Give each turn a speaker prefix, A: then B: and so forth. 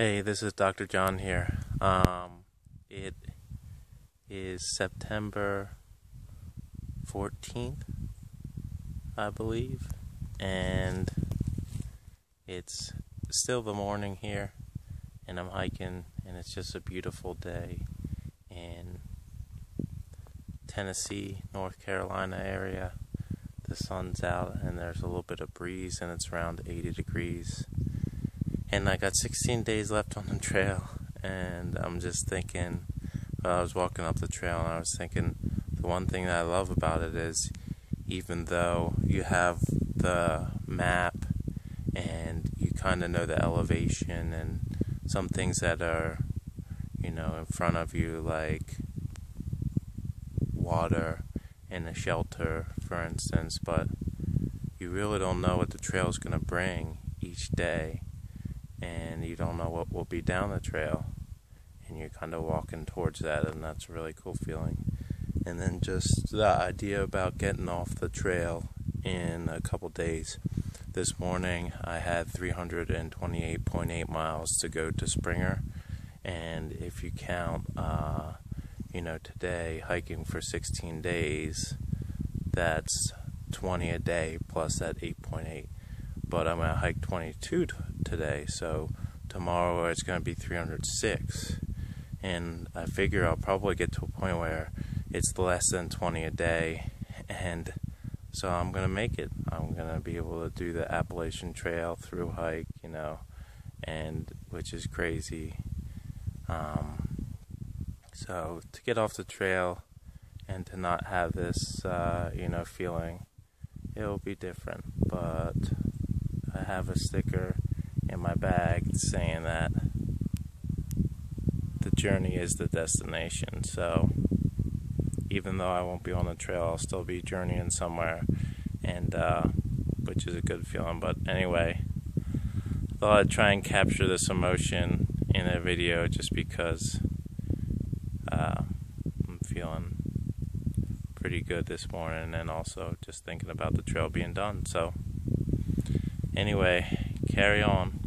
A: Hey, this is Dr. Jon here. Um, it is September 14th, I believe, and it's still the morning here, and I'm hiking, and it's just a beautiful day in Tennessee, North Carolina area. The sun's out, and there's a little bit of breeze, and it's around 80 degrees and I got 16 days left on the trail, and I'm just thinking, while I was walking up the trail, and I was thinking, the one thing that I love about it is, even though you have the map and you kind of know the elevation and some things that are, you know, in front of you, like water and a shelter, for instance, but you really don't know what the trail is going to bring each day and you don't know what will be down the trail and you're kind of walking towards that and that's a really cool feeling. And then just the idea about getting off the trail in a couple days. This morning i had 328.8 miles to go to springer and if you count uh, you know today hiking for 16 days that's 20 a day plus that 8.8 but I'm gonna hike 22 t- today, so tomorrow it's gonna be 306, and I figure I'll probably get to a point where it's less than 20 a day, and so I'm gonna make it. I'm gonna be able to do the Appalachian Trail through hike, you know, and which is crazy. Um, so to get off the trail and to not have this, uh, you know, feeling, it'll be different, but I have a sticker my bag saying that the journey is the destination. So even though I won't be on the trail, I'll still be journeying somewhere, and uh, which is a good feeling. But anyway, I thought I'd try and capture this emotion in a video just because uh, I'm feeling pretty good this morning, and also just thinking about the trail being done. So. Anyway, carry on.